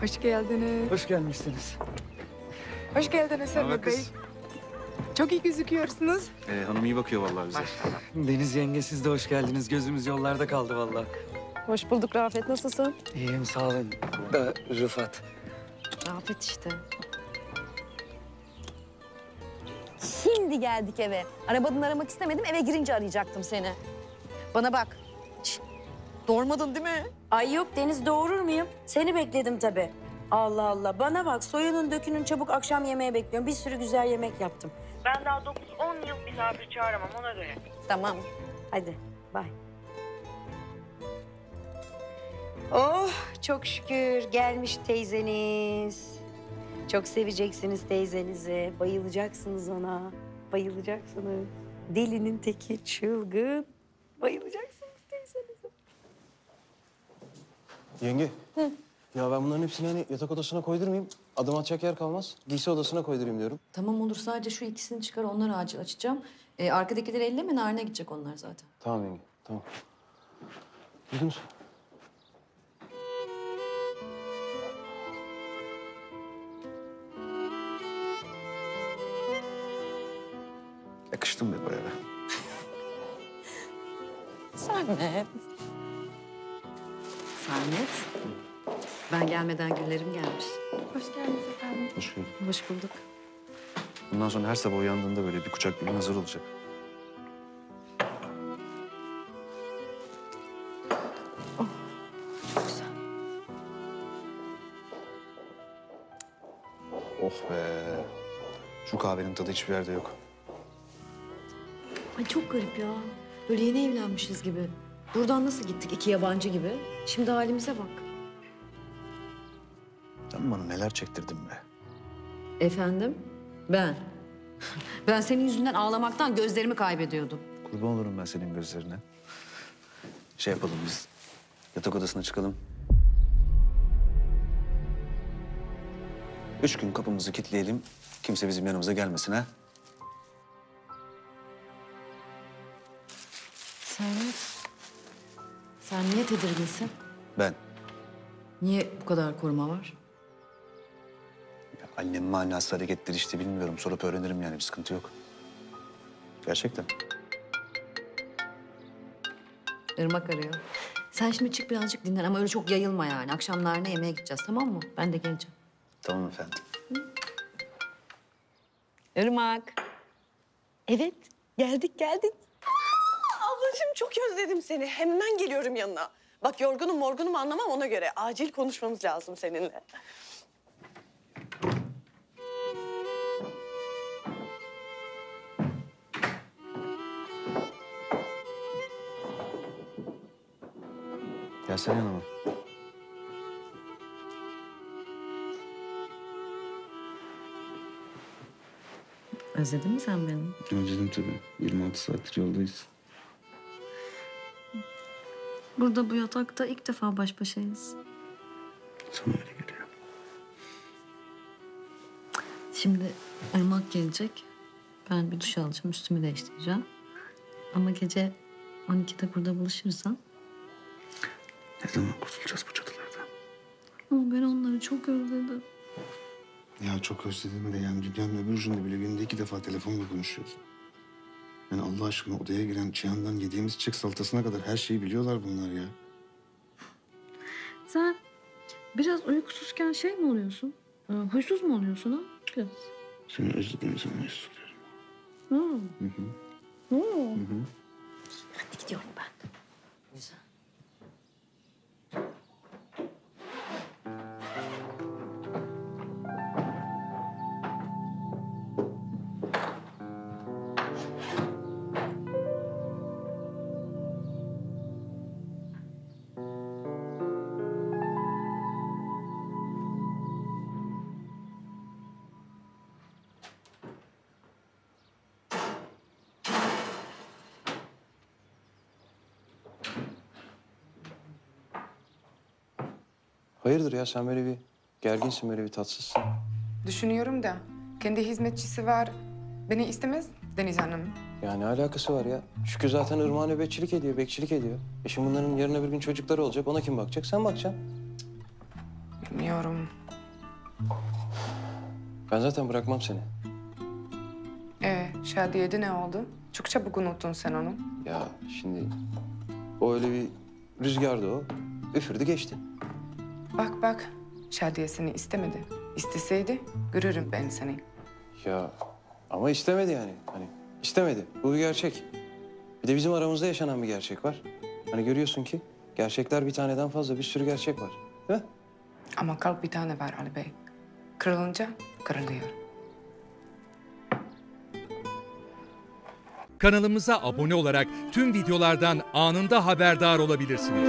Hoş geldiniz. Hoş gelmişsiniz. Hoş geldiniz haber Emre Bey. kız? Çok iyi gözüküyorsunuz. Ee, hanım iyi bakıyor vallahi bize. Deniz yenge siz de hoş geldiniz. Gözümüz yollarda kaldı vallahi. Hoş bulduk Rafet. Nasılsın? İyiyim sağ olun. Da Rıfat. Rafet işte. Şimdi geldik eve. Arabadan aramak istemedim. Eve girince arayacaktım seni. Bana bak. Şşt, Doğurmadın değil mi? Ay yok Deniz doğurur muyum? Seni bekledim tabii. Allah Allah. Bana bak soyunun dökünün çabuk akşam yemeğe bekliyorum. Bir sürü güzel yemek yaptım. Ben daha 9-10 yıl misafir çağıramam ona göre. Tamam. Hadi bay. Oh çok şükür gelmiş teyzeniz. Çok seveceksiniz teyzenizi. Bayılacaksınız ona. Bayılacaksınız. Delinin teki çılgın. Bayılacaksınız Yenge. Ya ben bunların hepsini hani yatak odasına koydurmayayım. Adım atacak yer kalmaz. Giysi odasına koydurayım diyorum. Tamam olur sadece şu ikisini çıkar onları acil açacağım. Ee, arkadakileri elleme narine gidecek onlar zaten. Tamam yenge, tamam. Duydunuz? Yakıştım be bu eve. Sermet. Ben gelmeden güllerim gelmiş. Hoş geldiniz efendim. Hoş geldin. Hoş bulduk. Bundan sonra her sabah uyandığında böyle bir kucak gülün hazır olacak. Oh be. Şu kahvenin tadı hiçbir yerde yok. Ay çok garip ya. Böyle yeni evlenmişiz gibi. Buradan nasıl gittik iki yabancı gibi. Şimdi halimize bak. Sen bana neler çektirdin be. Efendim? Ben. ben senin yüzünden ağlamaktan gözlerimi kaybediyordum. Kurban olurum ben senin gözlerine. Şey yapalım biz. Yatak odasına çıkalım. Üç gün kapımızı kilitleyelim. Kimse bizim yanımıza gelmesin ha. Sermet. Sen niye tedirginsin? Ben. Niye bu kadar koruma var? Ya annemin manası hareketleri işte bilmiyorum. Sorup öğrenirim yani bir sıkıntı yok. Gerçekten. Irmak arıyor. Sen şimdi çık birazcık dinlen ama öyle çok yayılma yani. Akşam ne yemeğe gideceğiz tamam mı? Ben de geleceğim. Tamam efendim. Irmak. Evet. Geldik geldik. Ablacığım çok özledim seni. Hemen geliyorum yanına. Bak yorgunum morgunum anlamam ona göre. Acil konuşmamız lazım seninle. Gelsene yanıma. Özledin mi sen beni? Özledim tabii. 26 saattir yoldayız. Burada bu yatakta ilk defa baş başayız. Sana öyle geliyor. Şimdi Irmak gelecek. Ben bir duş alacağım, üstümü değiştireceğim. Ama gece 12'de burada buluşursan... Ne zaman kurtulacağız bu çatılardan? Ama ben onları çok özledim. Ya çok özledim de yani dünyanın öbür ucunda bile günde iki defa telefonla konuşuyoruz. Yani Allah aşkına odaya giren Çiğan'dan yediğimiz çiçek salatasına kadar her şeyi biliyorlar bunlar ya. Sen biraz uykusuzken şey mi oluyorsun? Ee, Huysuz mu oluyorsun ha? Biraz. Seni özlediğim zaman üzülüyorum. Hı. Hı hı. Hı. Hı hı. Hayırdır ya sen böyle bir gerginsin, böyle bir tatsızsın. Düşünüyorum da kendi hizmetçisi var. Beni istemez Deniz Hanım. Ya ne alakası var ya? Şükrü zaten Irmak'a nöbetçilik ediyor, bekçilik ediyor. E şimdi bunların yarın öbür gün çocukları olacak. Ona kim bakacak? Sen bakacaksın. Bilmiyorum. Ben zaten bırakmam seni. Ee, Şadiye'de ne oldu? Çok çabuk unuttun sen onu. Ya şimdi o öyle bir rüzgardı o. Üfürdü geçti. Bak bak, Şadiye seni istemedi. İsteseydi görürüm ben seni. Ya ama istemedi yani. Hani istemedi. Bu bir gerçek. Bir de bizim aramızda yaşanan bir gerçek var. Hani görüyorsun ki gerçekler bir taneden fazla bir sürü gerçek var. Değil mi? Ama kalp bir tane var Ali Bey. Kırılınca kırılıyor. Kanalımıza abone olarak tüm videolardan anında haberdar olabilirsiniz.